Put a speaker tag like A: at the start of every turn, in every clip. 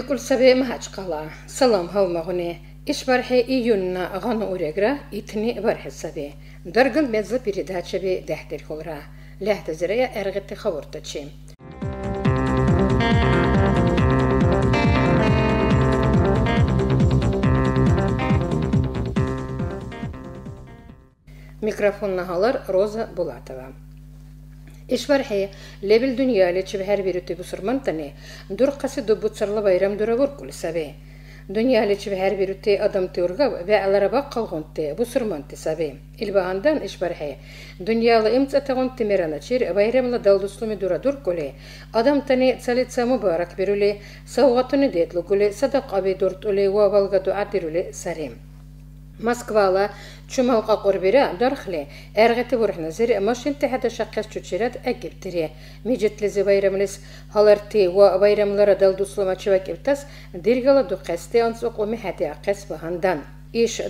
A: غايبي كل سبي ما قلا سلام هاو مغني إش برحي إيونا غانا أوريغرا إتني برحي السبي درجن مزل بيريدها شبي دهت الخورا لهت زريا أرغت خورتشي Ишвархи, лебел дунья лечеб һәр бире төбү сурмантани, дур касы дубу царлы байрам дуравур кул сабе. Дөнья лечеб һәр бире те адам төргә вә алара бак калган те бу сурманты сабе. Илбагандан Ишвархи, дуньялы имц атаган темерана чир байрамла далдуслуми дурадур күле. Адам тани цалица барак бируле, саугатыны детлу күле, садак аби дурт уле ва балга дуатируле сарем. Москвала чумалqa qurбира дархле. Зери машин техада шаққас агиптире миҗетлезе байрамлес халарти ва уми хати ақас баһандан иш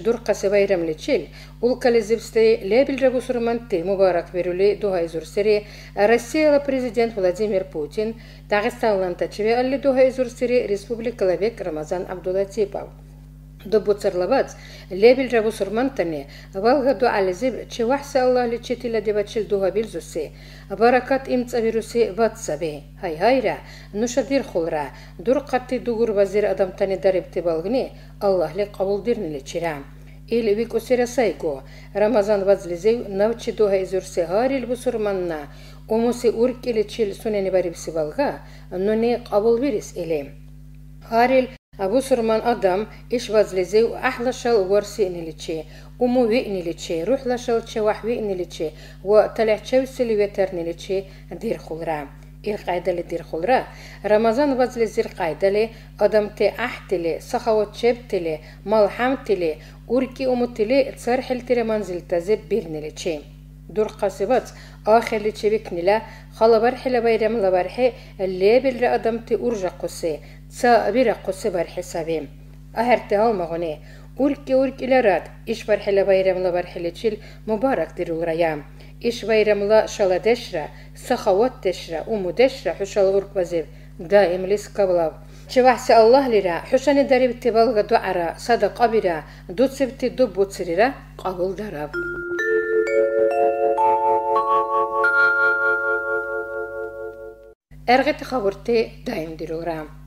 A: дуhay зурсери Россияла президент Владимир Путин Рамазан Абдулатипов до буцерлавац лебел жаву сурмантами валгаду ализиб че вахса аллах ли читила дебачил дуга билзуси баракат имцавируси ватсабе хай хайра нуша дир хулра дур катти дугур вазир адамтане дарибти балгни аллах ли қабул дирнили чира ил вик усира сайго рамазан вазлизив навчи дуга изурси гарил бусурманна умуси уркили чил сунени барибси балга нуни қабул вирис или Харил Абу Сурман адам иш вазлизе ахлашал варсиниличи уму виниличи рухлашалчи вахвиниличи ва талячевсили ветерниличи дирхулра. Иркайдали дирхулра? Рамазан вазли зиркайдали адамте ахтили сахаватчебтили малхамтили урки умутили цархилтили манзилтазе бирниличи дурқасивац ахирличи викнила халабархила байрамлабархи лебилра адамти уржахъуси saabira qosi barxisavim aherti almagoni урки уркиларат иш бархила байрамла бархиличил мубарак дирулраям иш байрамла шаладешра сахаваттешра умудешра хушал урквазив даимлис каблав чевахси аллах лира. Хушани дарибти балга дуара сада кабира дуцивти дубуцирира кабул дараб. Эргити хабурти даим дирулрам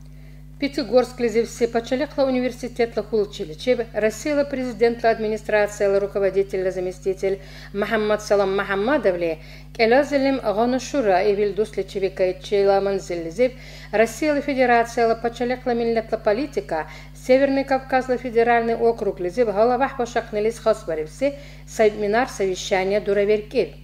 A: Пятигорск-Лизевсе почалехла университетла хулчиличеб, Россия президентла администрацияла руководитель заместитель Махаммад Салам Махаммадовле, Келазелем Гонушура и Вильдус Личевика Чейла Манзелизев, Россия Федерацияла почалехла миллетла политика, Северный Кавказ Кавказла федеральный округ Лизев, головах пошахнелис хосбаревсе, семинар совещания Дураверки.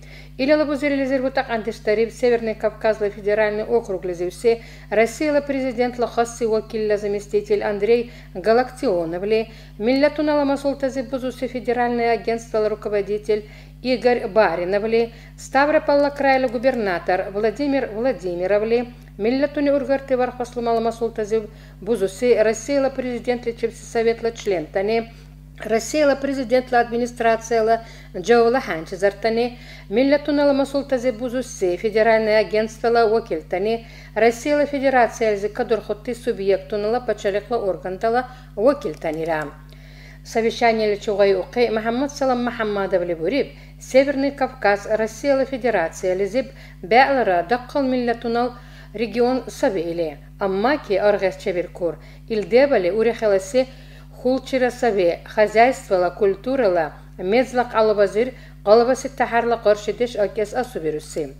A: Или лабузерилизер бутак антиштариб Северный Кавказ федеральный округ лизевсе Россия президент лахасси вакилла заместитель Андрей Галактионовли Миллятуна ламасултази бузуси федеральное агентство руководитель Игорь Бариновли Ставрополла крайла губернатор Владимир Владимировли Миллятуни ургарты вархаслумала масултази бузуси Россия президент лечебси совет член тане Россия президент администрация Джоула Ханч зартани миллятуна ла масултази бузусси федеральное агентство ла wakiltani Россия федерация зи кадур хотти субъектуна ла пачаликла органтала wakiltanира. Совещание лечугай уқи Мухаммад Салам Мухаммадов либуриб Северный Кавказ Россия федерация лизиб бәлара даққал миллятунал регион сабили. Аммаки аргас чебиркур илдебали урехаласи хулчира сове, хозяйствала, культурала, мезлак алабазир, алабаси тахарла каршидеш акес асубируси.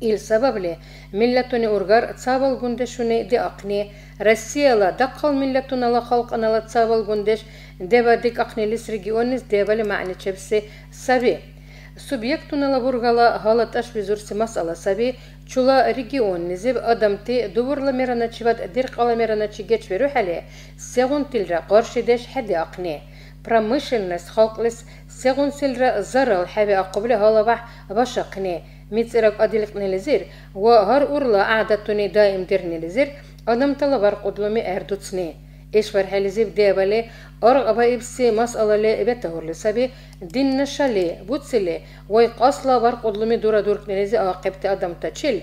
A: Ил сабабли, милләтуни ургар цабал гундешуни де акни, Россияла даққал миллатунала халқанала цавал гундеш дева дик акнилис регионис девали маани чепси саби. Субъектунала бургала халаташ визурси масала саби чула регион низиб адамти дубурла мераначиват дирқала мераначи геч веру хали сегун тилра qarshidеш хади ақни промышленность халқлис сегун силра зарал хаби ақбли халабах башақни мицирак адилқнилизир ва ҳар урла аъдатуни даим дирнилизир адам талабар қудлуми эрдуцни إيشفر ишвар хәлизиб дебале аргъаба ибси масалале бетагурлисаби диннашале буциле вай касла бар кудлуми дура дуркнелези агакепте адамта. Чил?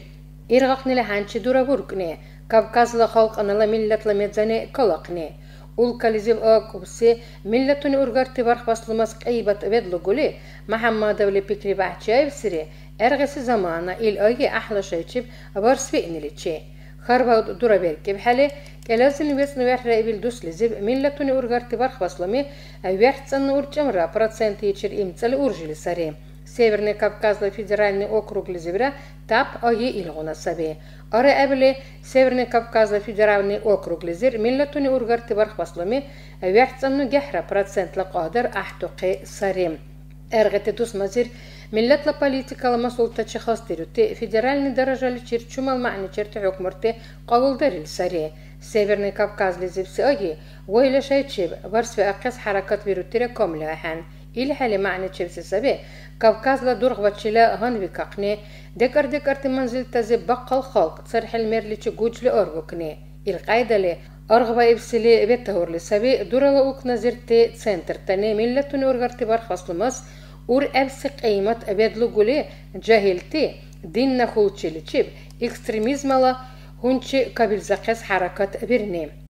A: Иргакнеле ханчи дура буркне кавказла халкынала миллатла медзане калакне ул кализив акубси миллатуни ургарти барх баслымас кайбат бедлугули махаммадовли пикри бахчаевсири эргеси замана ил аги ахла шайчиб барсвиниличи иниличи. Харбауд дураберки бхали Келазин вес нуяхра ибил дус лизив милләтуни ургарти варх баслыми вяхцан урчамра процент ичир имцали уржили сари. Северный Кавказный федеральный округ Лизевра тап ое илгуна сабе. Ары әбіле Северный Кавказный федеральный округ Лизер милләтуни ургарти варх баслыми вяхцанну гехра процентлы қадыр ахтуқи сарим. Әргеті дус мазир Милләтле политикалы масулта чихас терюте федеральный дорожали черчу малмани черти хукмурте кавылдарил саре. Северный Кавказ лизивси аги уэйле шайчиб варсве аккас харакат верутере комле ахан. Ил хали мани чевси сабе Кавказла дург вачила ганви какне декар декар ти манзил тазе баккал халк цархил мерличи гуджли оргукне. Ил кайдали Арғыба ивсили веттаурлы саби дурала ук назирте центр тәне милләтүн ургарты бар хаслымас Urepse qiymat abedluguli cahilti dinna xulçiliçib ekstremizmala hunçi kabilzaqes harakat e birni.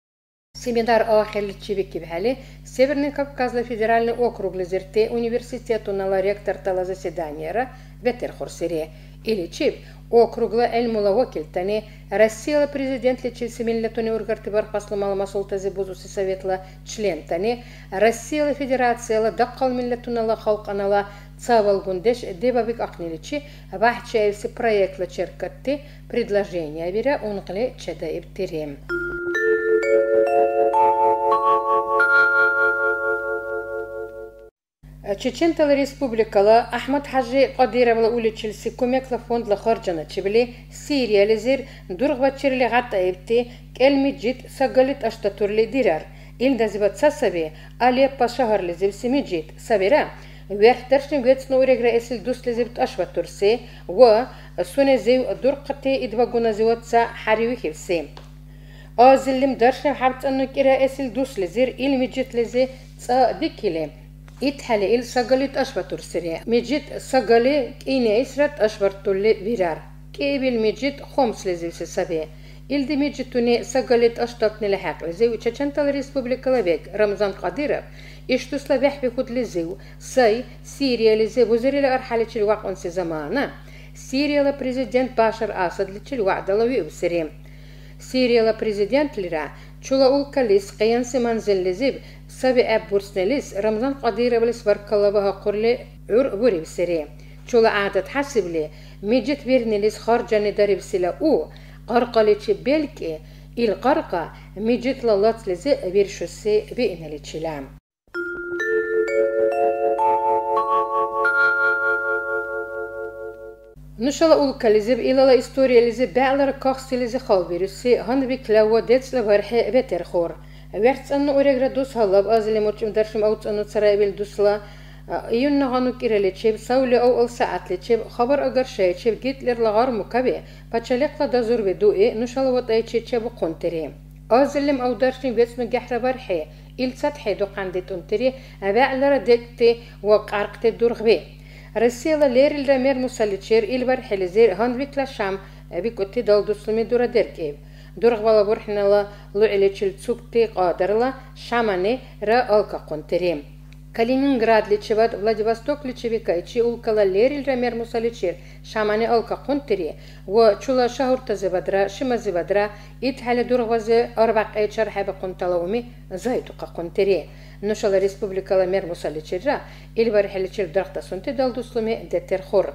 A: Семинар Алахелли Чевикивхали, Северный Кавказный федеральный округ Лизерте, университету нала ректор тала заседаниера, Ветерхорсере, или Чип, округла Эльмула Вокильтане, Россия президент Личи Семильнатуни Ургартыбар Паслумала Масултази Бузуси Советла Члентане, Россия Федерация Даккал Миллатунала Халканала Цавал Гундеш Дебавик Акниличи, Вахчаевси проектла Черкатты, предложение Вера Ункли Чедаиб Терем. Чечентал республикала Ахмад Хажи Кадировла уличилси кумекла фондла харджана чибли Сириялизир дургвачирли гатаевти келмиджит сагалит аштатурли дирар. Илдазибат сасаби Алеппа шахарлизивси миджит сабира верхтершни гвецну урегра эсил дуслизибт ашватурси ва сунезив дургкати идвагуназиватса харивихивси. درقتي إدواغونا زيوتسا حريوي خيفسي آزلم درشن حبت أنو كرا اسل دوس لزير إل مجت لزي تسا ديكيلي إتحالي إل ساقالي تأشوا ترسي مجت ساقالي كيني إسرات أشوار تولي فيرار كيبل مجت خمس لزيو سسابي إلدي مجتوني ساقالي أشتاقني لحق زي وچچنتال ريسبوبليكا لبيك رمضان قادرة إشتو Siriyalı prezident lira Чулаулкалис, Каянси Манзеллизиб, Саби Эб Бурснелис, Рамзан Кадировлис Варкалабаха Курли Ур Вуривсири. Чула Адат Хасибли, Миджит Вирнилис Харджани Даривсила У, Каркаличи Белки, Ил Карка, Миджит Лалацлизи Виршуси Вииналичила. Нушала улка лизи илала история лизи бәләр кахсы лизи хабируси ханби клава децле вархи бетер хор. Верц анну урегра дус халаб азли мочим даршим аут анну царабил дусла июнна гану кирелечеб саули ау ал саатлечеб хабар агар шайчеб гитлер лагар мукаби пачалекла да зурби дуи нушала вот айчечеб контери. أزلم أو درشن بيتسنو جحر برحي إل سطحي دو قندي تنتري أبا على ردكتي وقعرقتي دورغبي Россия лерилра мер мусаличер илвар хелизер ганвикла шам бикотти далдусуми дура деркеев. Дургвала бурхнала луилечил цукти қадырла шамани ра алка контерем. Калининград лечеват Владивосток лечевика чи улкала лерил рамер лечер шамани алка кунтери و чула шаурта зевадра шима зевадра ит халя дургвазы арбак эчар хаба кунталауми зайтука кунтери нушала республикала мер мусаличирра илбар халичир дархта сунти далдуслуми детер хор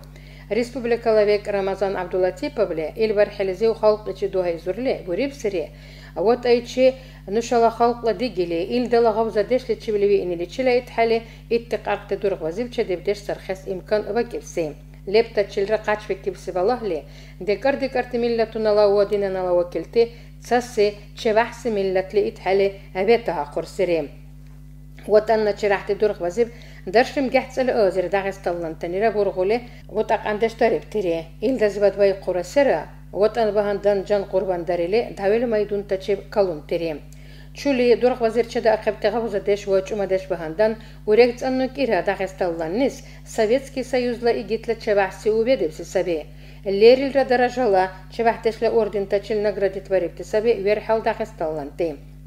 A: республикалавек Рамазан Абдулатиповле, Ильвар Хелезеу халк ичи дуай зурле, буриб сире, а вот айчи нушала халкла дигили, ил дала гавза дешли чивлеви инили чила итхали, иттик акты дург вазивча дебдеш сархес имкан вакивсим. лепта чилра качве кипси валахли, декар декарти миллатунала уадинанала вакилти, цаси чевахси миллатли итхали, авета хакурсирим. وتأنا شرحت درخ وزب درشم جحت على أوزر داغستان تنيرا برغولي وتاق عندش تريب تري إل دزبد وي قرسرة وتأن بهن دان جان قربان داريلي داويل ما يدون تشيب كالون تريم چولی درخ وزیر دا اقبتغه وزدش و چومدش بهندن و رگت انو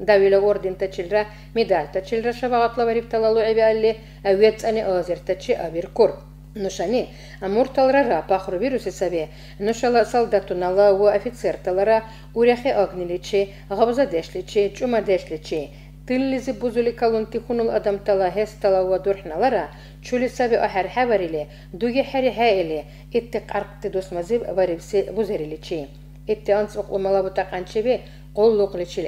A: саби верхал дахесталланти давила орден тачилра медаль тачилра шавагатла варипталалу эбиалли авец ани озер тачи авиркур нушани амурталрара пахру вируси саби нушала солдатунала у офицерталара уряхи агниличи габзадешличи чумадешличи тиллизи бузули калунти хунул адамтала хестала ва дурхналара чули саби ахар хаварили дуги хари хаили итти қарқти досмазиб варибси бузериличи итти анс уқлумала бутақанчиби қоллуқличил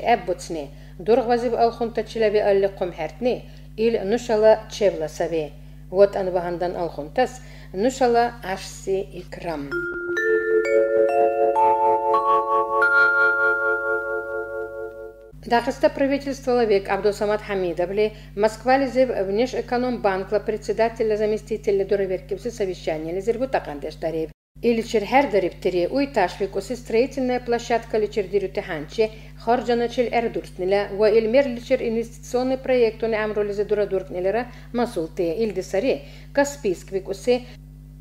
A: әббутсни дурғвазиб алхунтачилаби алли қумхартни ил нушала чевла саби вот анбагандан алхунтас нушала ашси икрам Дахаста правительство век Абдусамат Хамидовли, Москва лизев внешэкономбанкла председателя заместителя дураверкивсы совещания лизербу такандештарев. Или Иличерхердарибтири уйташвик усы строительная площадка личердирюте ханче, харджаначил эрдуртнила, ва илмер личер инвестиционный проект он амролизе дурадуртнилера масулте ильдисари, каспийсквик усы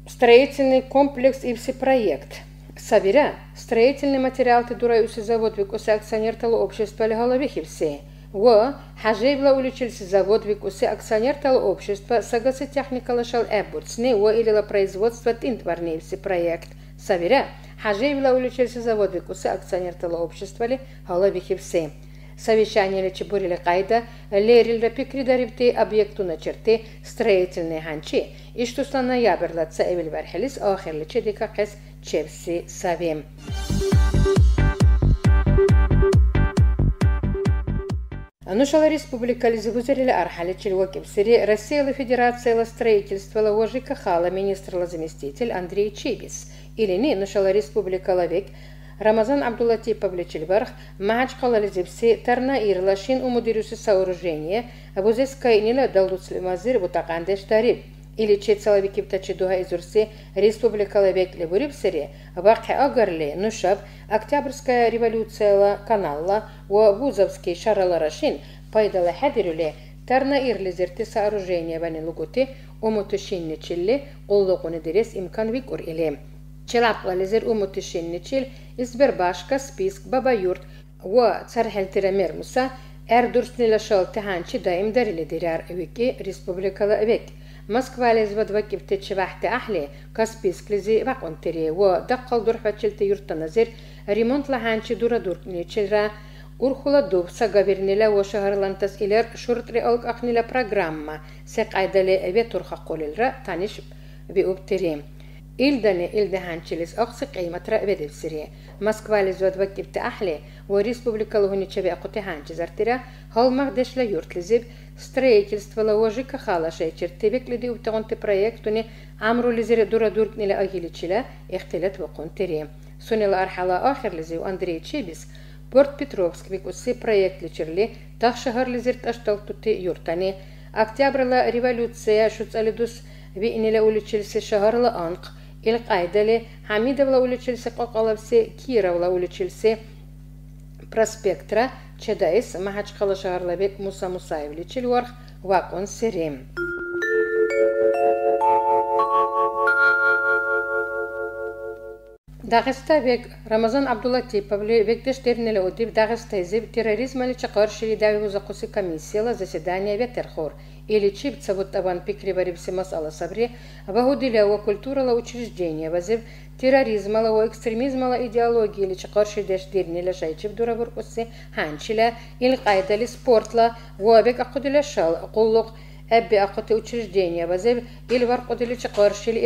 A: строительный комплекс и все проект. Савиря, строительный материал ты дура усы завод вик усы акционер того общества леголовихи все. леголовихивси. Во, хажейбла уличился завод викуси акционер тало общества сагаси техника лашал эбурцни, во илила производство тинтварнивси проект. Сабира, хажейбла уличился завод викуси акционер тало общества леголовихивси. Совещание Чебурили Кайда, Лерил Пикридаривти объекту на черте строительные ханчи, и что на ноябрь лаца Эвель Вархелис, охер лече дика кес Чепси Савим. Анушала республикализи гузерили архаличил вакипсири Россия Федерация строительства ожи кахала министрла заместитель Андрей Чебис. Или не нушала республикала век Рамазан Абдулатиповле Чильбарх, Мач Калализипси, Тарна ирлашин Умудирюси Сооружение, Абузескай Нила Далдуцлимазир, Бутакандеш Тариб. или чецалави киптачи духа изурси республикала векле бурипсери вақи агарли нушаб октябрьская революция каналла ва бузовский шараларашин пайдала хадируле тарна ирлизерти сооружения вани лугути умутушинни чилли оллугуни дерес имкан викур или челапла лизер умутушинни чил избербашка списк бабаюрт ва цархелтирамер муса эрдурснила шалтиханчи даим дарили дирар вики республикала век Moskvalik Zvadvaki vtechi vahti ahli, Kaspisklizi vakontiri, va daqqaldur facilti yurttanazir, remontla hanchi duradurknichira, Урхуладув сагавирнила ва шаһарлантас илер шуртри алк ахнила программа сәкъайдали эве турха колилра таниш биубтери. Илдани илде ханчилис ахсы кыйматра эведивсири. Москвали зод вакипти ахли ва республикалыгыны чебе акути ханчизартира халмах дешла юртлизиб строительствала ожи кахалаша проекту не амру амрулизире дура дуркнили агиличила эхтелет вакунтери. Сунел архала ахирлизи у Андрей Чебис, Порт Петровск викусы проектличерли, тах шаһарлизир таштал тутты юртани. Октябрла революция шуцалидус виниле уличилси шаһарла анқ. Илқайдали Хамидовла уличилси қоқалавси Кировла уличилси проспектра чедаис махачкала шагарлабек муса мусаевли чилворх вакон серем. Дағыста бек Рамазан Абдулатиповле бек тештернеле удив Дағыста изиб терроризма лича қаршили дәуі закусы комиссияла заседания бе хор. Или чип цавут табан пикри варибси масала сабри, вагудиля ва культурала учреждения вазив терроризмала ва экстремизмала идеологии лича қарши дештернеле шайчив дуравур кусы ханчиля, ил қайдали спортла, ва бек шал, құллық, әббе ақуты учреждения вазив, ил вар қудили ча қаршили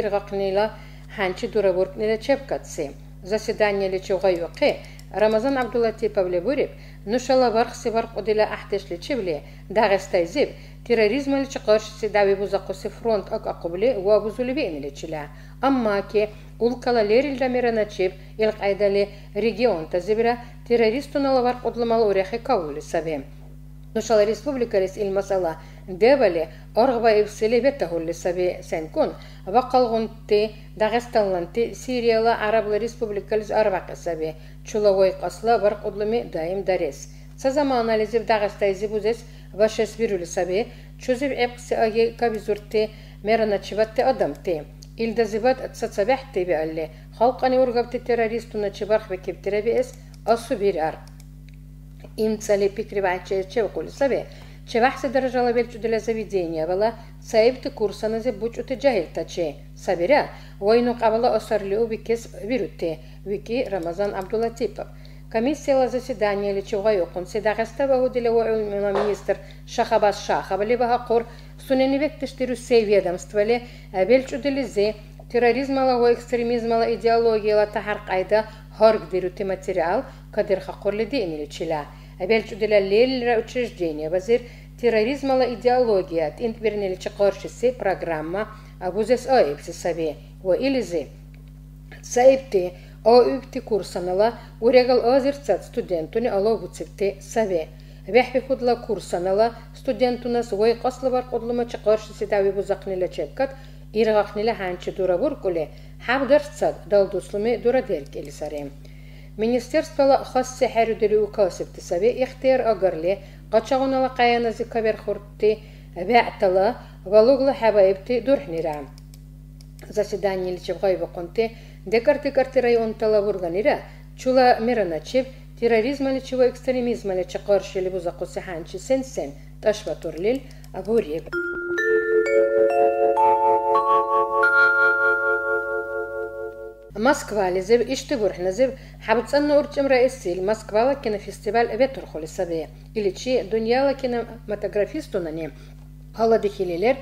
A: дураворк нила чепкатси. Заседание личуга юқи. Рамазан Абдуллатипов лебуриб, нушала варх си варх одила ахтеш личивли, дагестай зиб, терроризма личи qarshisi davi buzaqosi front ak aqubli wa buzulivin lichila. Amma ki улкала лерилда мираначиб илқайдали регион тазибра террористунала варх одламал уряхи каули сабе. نشال республика рес المسألة دبلي أرغب إفسلي بيته اللي سبي سنكون بقل غنتي داغستانلانتي سيريالا عرب республика لز أربع سبي چولوي قصلا برق أدلمي دايم دارس سزمان لزيب داغستايزي بوزيس باشس بيرولي سبي چوزيب إبقسي أجي كابيزورتي ميرانا چبتي أدمتي илдазибат цацабяхти биалли халқани ургабти террористуна чибарх бекибтире биэс асу бирар имцали пикри бачече кулсабе чевахсе даражала белчуделя заведения бала саибти курсаназе бучути джахилтаче сабира. Войну қабала осарлиу бикес вирутте вики рамазан абдулатипов. Комиссияла заседание личуга юқун седагаста баудиле уилмина министр шахабас шахабали бахақур суненивек тиштиру сей ведомстволе белчуделизе терроризмала ва экстремизмала идеологияла тахарқайда хорг дирути материал кадир хақурле дениличила Абелчуделя леллера учреждения вазир терроризмала идеология интбернеличи коршиси программа абузес оипси саби ва илизи саипти о үпти курсанала урегал озирцат студентуни ало буципти саби Вехби худла курсанала студентунас вой қаслы қудлыма чықоршиси дави бузақнила чепкат ирғақнила ханчы дура буркуле хабдарцат далдуслыми дура деркели сарем. Министерствола хас сәхәрүділі үкасып тісәбе ихтияр агарле қачағынала қаяназы кабер хуртты бәዕтала валугла хабайбты дурхнира. Заседание личев гайбы конте декарты-карты район тала вурганира чула мираначев терроризма личево экстремизма личе қаршы либу зақусы ханчы сен-сен ташва موسكفا لزب اشتبور احنا زب حابب تصنع ارتم رئيسي الموسكفا لكن فيستيفال ابيتر خول سبيع اللي تشي دنيا لكن متغرافيستو ناني هلا دخيليلر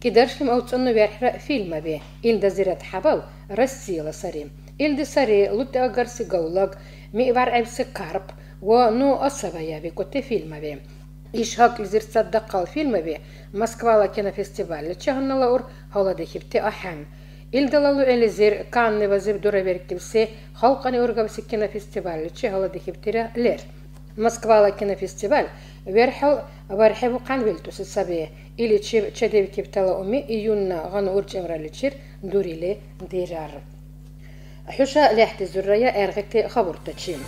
A: كدرشلم او تصنع بيحرق فيلم بي إل دزيرت حباو رسيلا سريم إل دي سري لوت اغرسي قولق ميبار عبسي كارب ونو أصبايا بي كوتي فيلم بي إيش هاك لزير تصدق الفيلم بي موسكفا لكن فيستيفال لتشهن لور هلا دخيبتي أحام Илдалалу элизер канны вазыр дура веркивсе халканы ургавсы кинофестиваль чехала дихиптира лер. Москвала кинофестиваль верхал вархеву канвельтусы сабе или чив чедев киптала уми июнна ган урчемраличир дуриле дирар. Хюша лехти зуррая эргекте хабуртачим.